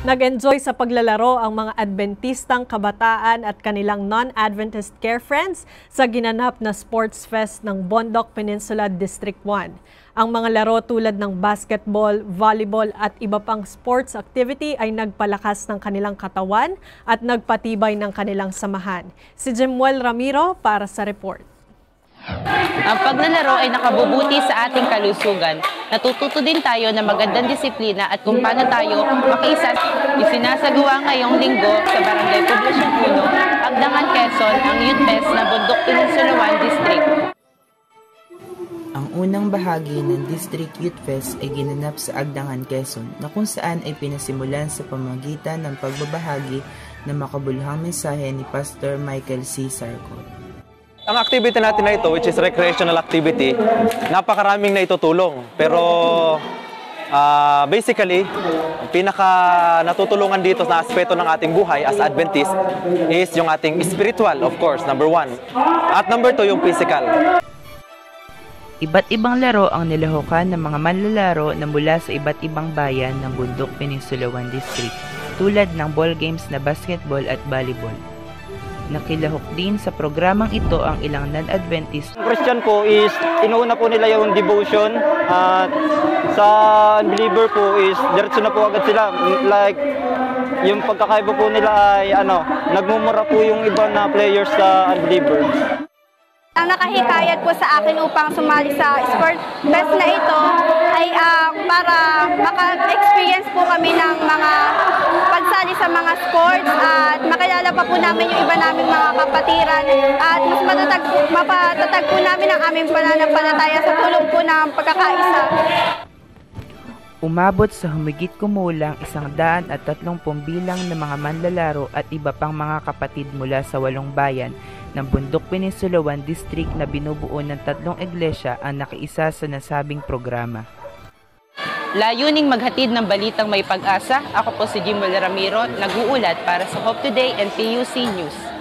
Nag-enjoy sa paglalaro ang mga Adventistang kabataan at kanilang non-Adventist care friends sa ginanap na Sports Fest ng Bondoc Peninsula District 1. Ang mga laro tulad ng basketball, volleyball at iba pang sports activity ay nagpalakas ng kanilang katawan at nagpatibay ng kanilang samahan. Si Jemuel Ramiro para sa report. Ang paglalaro ay nakabubuti sa ating kalusugan. Natututo din tayo ng magandang disiplina at kung paano tayo makiisa. Isinasagawa ngayong linggo sa Barangay Poblasyon 1, Agdangan, Quezon, ang Youth Fest ng Bundok Peninsula 1 District. Ang unang bahagi ng District Youth Fest ay ginanap sa Agdangan, Quezon na kung saan ay pinasimulan sa pamagitan ng pagbabahagi ng makabuluhang mensahe ni Pastor Michael C. Sarko. Ang activity natin na ito, which is recreational activity, napakaraming na itutulong. Pero uh, basically, pinaka natutulungan dito na aspeto ng ating buhay as Adventist is yung ating spiritual, of course, number one. At number two, yung physical. Iba't ibang laro ang nilahukan ng mga manlalaro na mula sa iba't ibang bayan ng Bundok Peninsula 1 District, tulad ng ball games na basketball at volleyball. Nakilahok din sa programang ito ang ilang non-Adventist. Ang Christian po is inuuna po nila yung devotion at sa unbeliever po is diretso na po agad sila. Like yung pagkakaiba po nila ay ano, nagmumura po yung iba na players sa unbeliever. Ang nakahikayat po sa akin upang sumali sa sport fest na ito ay uh, para maka-experience po kami ng mga pagsali sa mga sports at makilala pa po namin yung iba naming mga kapatiran at mas matatag, mapatatag po namin ang aming pananampalataya sa tulong po ng pagkakaisa. Umabot sa humigit kumulang isang daan at tatlongpong bilang ng mga manlalaro at iba pang mga kapatid mula sa walong bayan ng Bundok Peninsula 1 District na binubuo ng tatlong iglesia ang nakiisa sa nasabing programa. Layuning maghatid ng balitang may pag-asa, ako po si Jimol Ramiro, nag-uulat para sa Hope Today and PUC News.